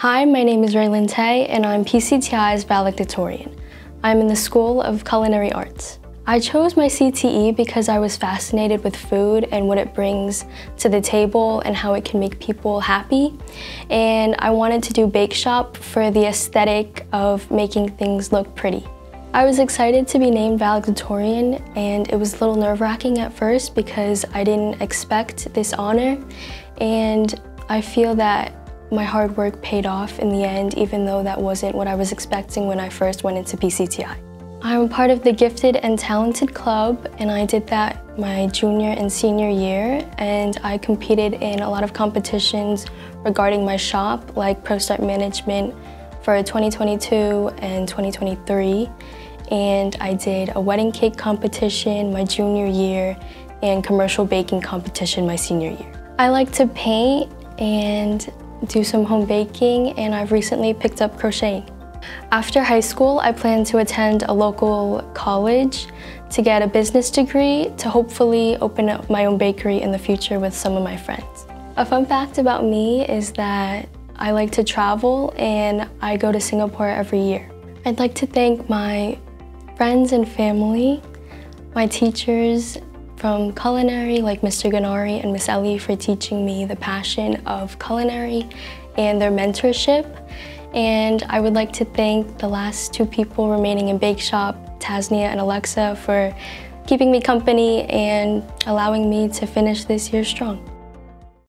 Hi, my name is Raelyn Tay and I'm PCTI's valedictorian. I'm in the School of Culinary Arts. I chose my CTE because I was fascinated with food and what it brings to the table and how it can make people happy. And I wanted to do bake shop for the aesthetic of making things look pretty. I was excited to be named valedictorian and it was a little nerve-wracking at first because I didn't expect this honor and I feel that my hard work paid off in the end even though that wasn't what I was expecting when I first went into PCTI. I'm part of the Gifted and Talented Club and I did that my junior and senior year and I competed in a lot of competitions regarding my shop like ProStart Management for 2022 and 2023 and I did a wedding cake competition my junior year and commercial baking competition my senior year. I like to paint and do some home baking and I've recently picked up crocheting. After high school, I plan to attend a local college to get a business degree to hopefully open up my own bakery in the future with some of my friends. A fun fact about me is that I like to travel and I go to Singapore every year. I'd like to thank my friends and family, my teachers from culinary like Mr. Ganari and Miss Ellie for teaching me the passion of culinary and their mentorship, and I would like to thank the last two people remaining in Bake Shop, Tasnia and Alexa, for keeping me company and allowing me to finish this year strong.